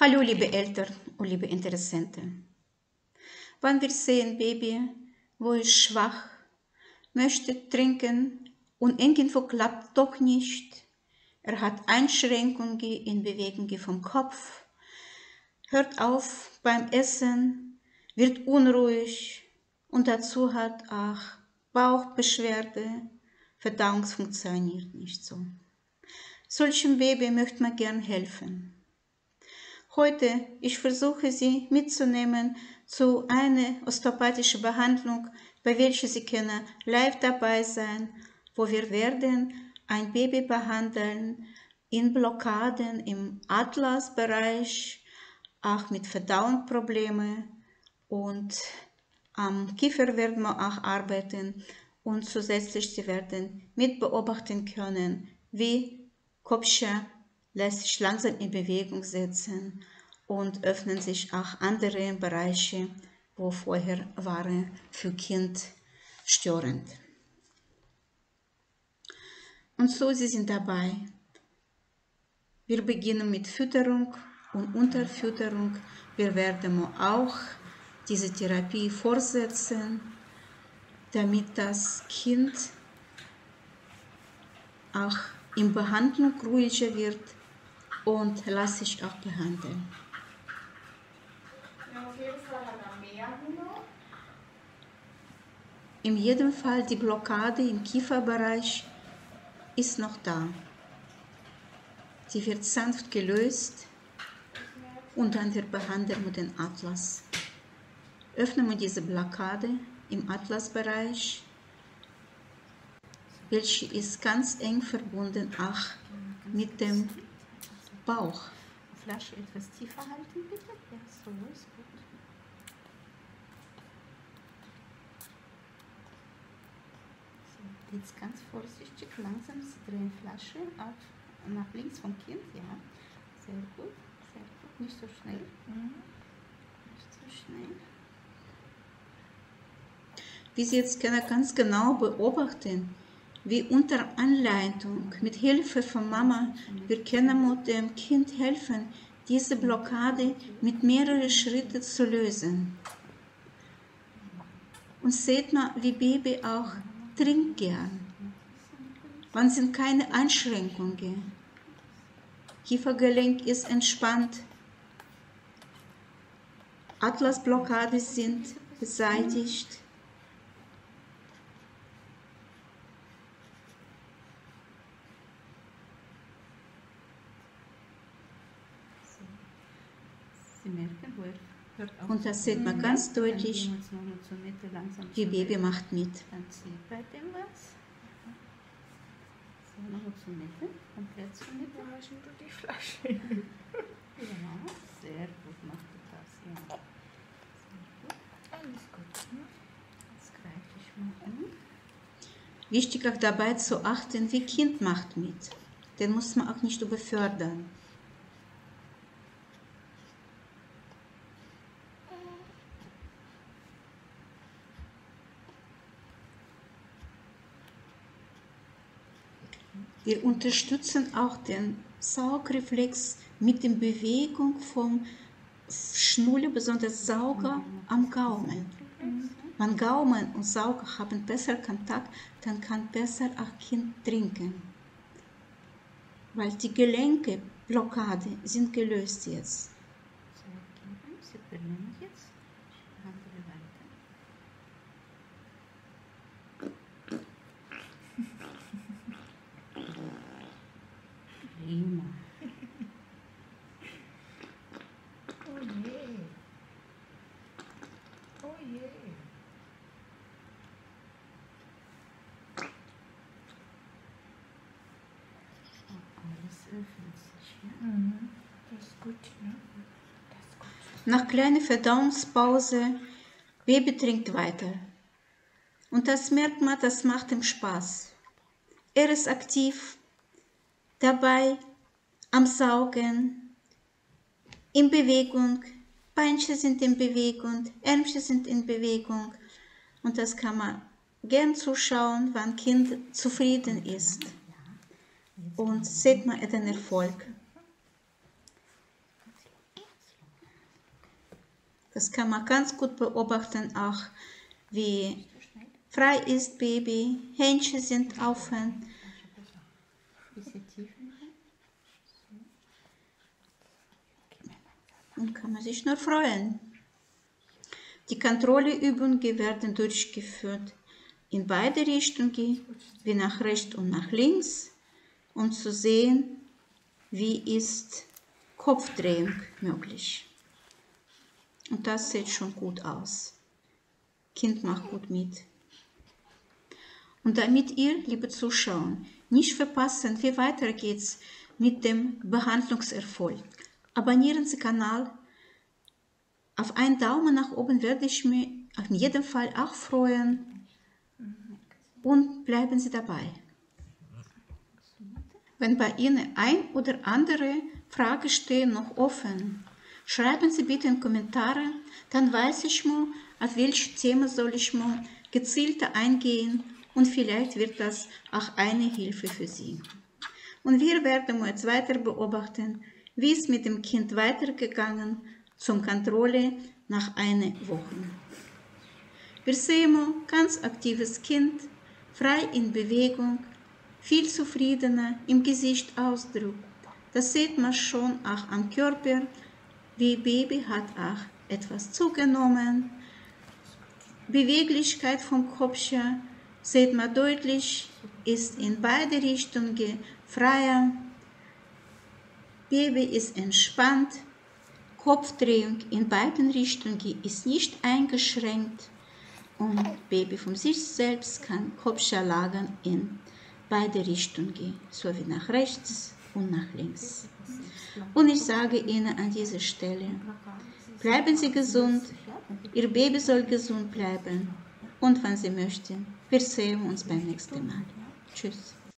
Hallo liebe Eltern und liebe Interessenten. Wann wir sehen Baby, wo es schwach, möchte trinken und irgendwo klappt doch nicht. Er hat Einschränkungen in Bewegungen vom Kopf, hört auf beim Essen, wird unruhig und dazu hat auch Bauchbeschwerde, Verdauung funktioniert nicht so. Solchem Baby möchte man gern helfen. Heute, ich versuche Sie mitzunehmen zu einer osteopathischen Behandlung, bei welcher Sie können live dabei sein, wo wir werden ein Baby behandeln in Blockaden im Atlasbereich, auch mit Verdauungsproblemen und am Kiefer werden wir auch arbeiten und zusätzlich Sie werden mit beobachten können, wie Kopfscher lässt sich langsam in Bewegung setzen und öffnen sich auch andere Bereiche, wo vorher waren für Kind störend. Und so sie sind dabei. Wir beginnen mit Fütterung und Unterfütterung. Wir werden auch diese Therapie fortsetzen, damit das Kind auch in Behandlung ruhiger wird und lässt sich auch behandeln. In jedem Fall die Blockade im Kieferbereich ist noch da. Sie wird sanft gelöst und dann wir behandeln wir den Atlas. Öffnen wir diese Blockade im Atlasbereich, welche ist ganz eng verbunden auch mit dem Bauch. Flasche etwas tiefer halten, bitte. Ja, so ist gut. So, jetzt ganz vorsichtig, langsam drehen Flasche auf, nach links vom Kind, ja. Sehr gut, sehr gut. Nicht so schnell. Nicht so schnell. Wie Sie jetzt ganz genau beobachten, wie unter Anleitung, mit Hilfe von Mama, wir können dem Kind helfen, diese Blockade mit mehreren Schritten zu lösen. Und seht mal, wie Baby auch trinkt gern. Wann sind keine Einschränkungen? Kiefergelenk ist entspannt. Atlasblockade sind beseitigt. So. Sie merken, wo er hört auf. Und das sieht man ganz Dann deutlich, zurück. Baby macht mit. Dann zieht bei dem was. So, noch zur Mitte. Komplett zur Mitte. Wo hast denn du die Flasche? Ja, sehr gut macht das. Ja. Sehr gut. Alles gut. Ne? Jetzt greife ich mal. Wichtig auch dabei zu achten, wie Kind macht mit. Den muss man auch nicht überfördern. Wir unterstützen auch den Saugreflex mit der Bewegung vom Schnulle, besonders Sauger am Gaumen. Wenn Gaumen und Sauger haben besser Kontakt, dann kann besser auch Kind trinken. Weil die Gelenke, Blockade sind gelöst jetzt. So, geben. Sie übernehmen jetzt. Ich behandle weiter. Prima. Oh je. Oh je. Alles öffnet sich. Ja? Mhm. Das ist gut, ne? Das ist gut. Nach kleiner Verdauungspause, Baby trinkt weiter. Und das merkt man, das macht ihm Spaß. Er ist aktiv, dabei, am Saugen, in Bewegung, Beinchen sind in Bewegung, Ärmchen sind in Bewegung. Und das kann man gern zuschauen, wenn Kind zufrieden ist. Und sieht man den Erfolg. Das kann man ganz gut beobachten, auch wie frei ist Baby, Händchen sind offen. Bisschen tiefer. Und kann man sich nur freuen. Die Kontrolleübungen werden durchgeführt in beide Richtungen, wie nach rechts und nach links, um zu sehen, wie ist Kopfdrehung möglich. Und das sieht schon gut aus. Kind macht gut mit. Und damit ihr, liebe Zuschauer, nicht verpassen, wie weiter geht's mit dem Behandlungserfolg, abonnieren Sie Kanal. Auf einen Daumen nach oben werde ich mich auf jeden Fall auch freuen. Und bleiben Sie dabei. Wenn bei Ihnen ein oder andere Frage stehen noch offen, schreiben Sie bitte in Kommentare, dann weiß ich mal, auf welches Thema soll ich mal gezielter eingehen und vielleicht wird das auch eine Hilfe für Sie. Und wir werden jetzt weiter beobachten, wie es mit dem Kind weitergegangen zum Kontrolle nach einer Woche. Wir sehen ganz aktives Kind, frei in Bewegung, viel zufriedener im Gesichtsausdruck. Das sieht man schon auch am Körper, wie Baby hat auch etwas zugenommen. Beweglichkeit vom Kopf sieht man deutlich, ist in beide Richtungen freier. Baby ist entspannt. Kopfdrehung in beiden Richtungen ist nicht eingeschränkt und Baby von sich selbst kann Kopfschalagen in beide Richtungen, sowie nach rechts und nach links. Und ich sage Ihnen an dieser Stelle, bleiben Sie gesund, Ihr Baby soll gesund bleiben und wenn Sie möchten, wir sehen uns beim nächsten Mal. Tschüss.